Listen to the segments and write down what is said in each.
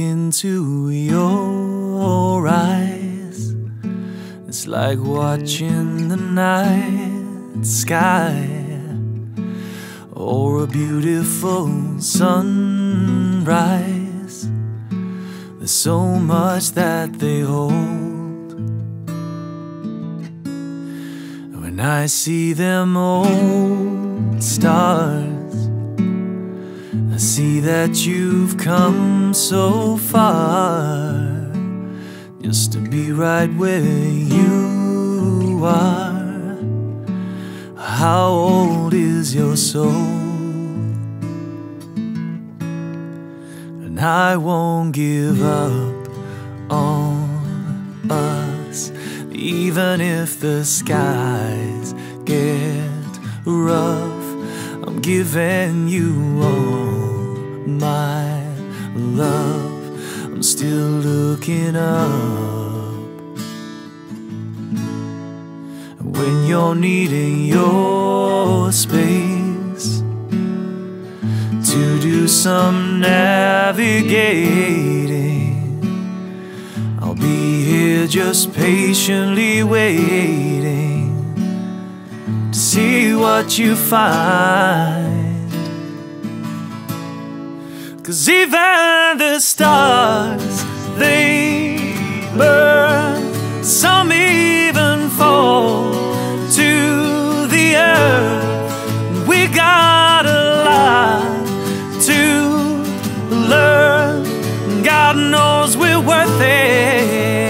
Into your eyes, it's like watching the night sky or a beautiful sunrise. There's so much that they hold. When I see them old stars see that you've come so far just to be right where you are. How old is your soul? And I won't give up on us, even if the skies get rough. I'm giving you all my love. I'm still looking up. When you're needing your space to do some navigating, I'll be here just patiently waiting to see what you find. Cause even the stars, they burn. Some even fall to the earth. We got a lot to learn. God knows we're worth it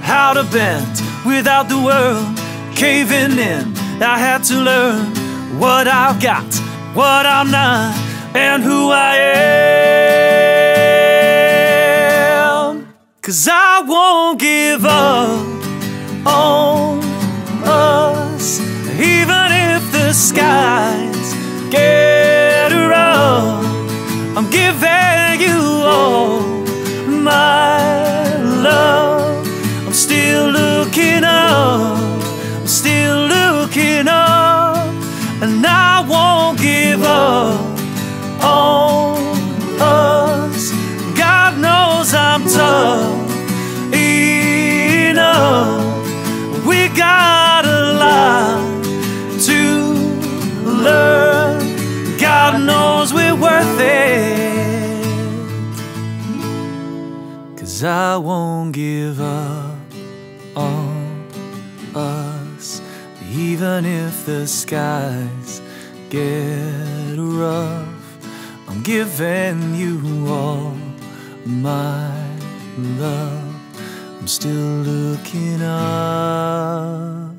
how to bend without the world caving in. I had to learn what I've got, what I'm not, and who I am. Cause I won't give up on us, even if the skies get rough. I'm giving you all my won't give up on us. God knows I'm tough enough. We got a lot to learn. God knows we're worth it. Cause I won't give up on us, even if the skies get rough. I'm giving you all my love. I'm still looking up.